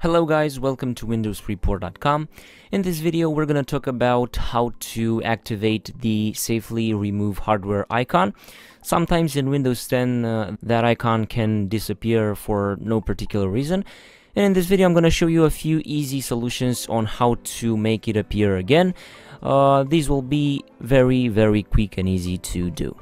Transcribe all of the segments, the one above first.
Hello guys, welcome to windowsreport.com. In this video we're going to talk about how to activate the safely remove hardware icon. Sometimes in Windows 10 uh, that icon can disappear for no particular reason. And in this video I'm going to show you a few easy solutions on how to make it appear again. Uh, these will be very very quick and easy to do.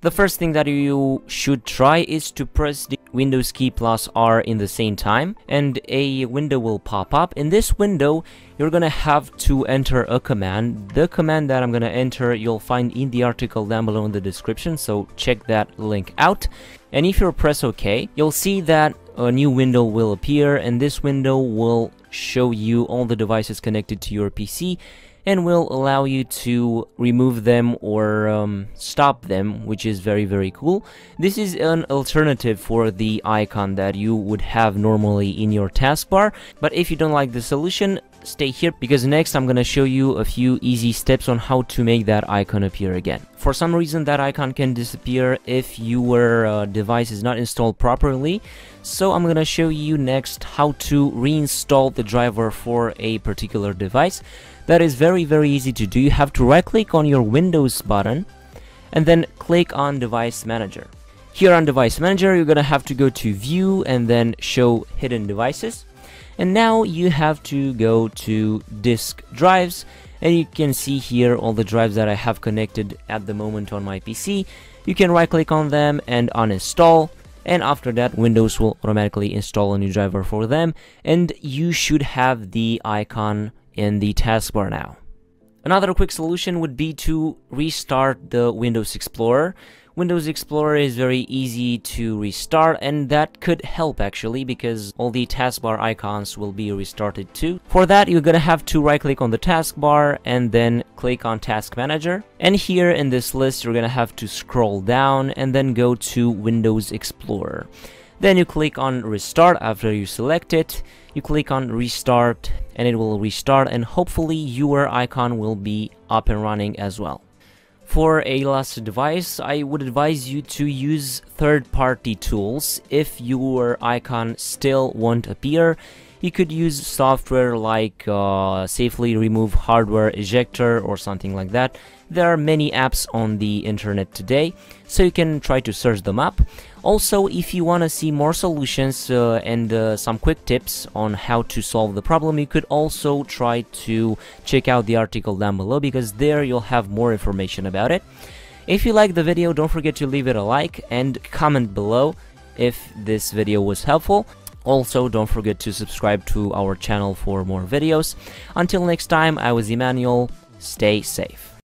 The first thing that you should try is to press the Windows key plus R in the same time and a window will pop up. In this window, you're gonna have to enter a command. The command that I'm gonna enter, you'll find in the article down below in the description, so check that link out. And if you press OK, you'll see that a new window will appear and this window will show you all the devices connected to your PC and will allow you to remove them or um, stop them, which is very, very cool. This is an alternative for the icon that you would have normally in your taskbar, but if you don't like the solution, stay here because next I'm gonna show you a few easy steps on how to make that icon appear again. For some reason that icon can disappear if your uh, device is not installed properly so I'm gonna show you next how to reinstall the driver for a particular device. That is very very easy to do. You have to right click on your Windows button and then click on Device Manager. Here on Device Manager you're gonna have to go to View and then Show Hidden Devices and now you have to go to disk drives and you can see here all the drives that I have connected at the moment on my PC. You can right click on them and uninstall and after that Windows will automatically install a new driver for them and you should have the icon in the taskbar now. Another quick solution would be to restart the Windows Explorer. Windows Explorer is very easy to restart and that could help actually because all the taskbar icons will be restarted too. For that you're gonna have to right click on the taskbar and then click on Task Manager and here in this list you're gonna have to scroll down and then go to Windows Explorer. Then you click on restart after you select it, you click on restart and it will restart and hopefully your icon will be up and running as well. For a last device, I would advise you to use third-party tools. If your icon still won't appear, you could use software like uh, Safely Remove Hardware Ejector or something like that. There are many apps on the internet today, so you can try to search them up. Also, if you want to see more solutions uh, and uh, some quick tips on how to solve the problem, you could also try to check out the article down below because there you'll have more information about it. If you like the video, don't forget to leave it a like and comment below if this video was helpful. Also, don't forget to subscribe to our channel for more videos. Until next time, I was Emmanuel. Stay safe.